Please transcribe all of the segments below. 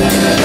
Yeah.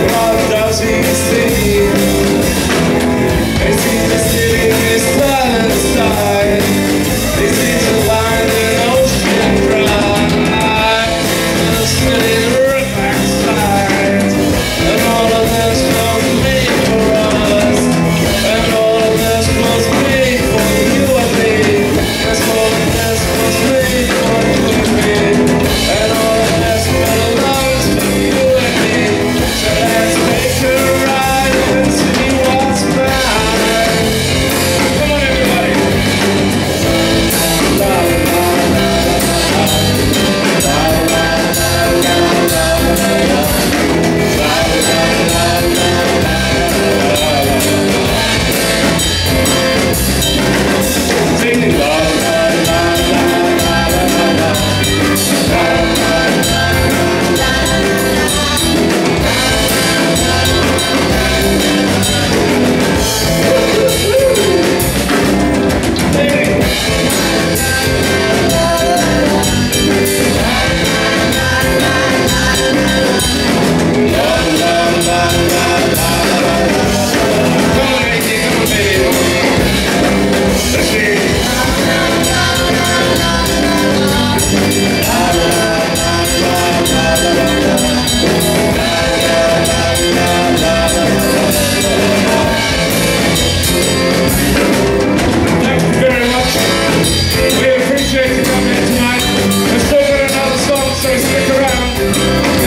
Let me hear it.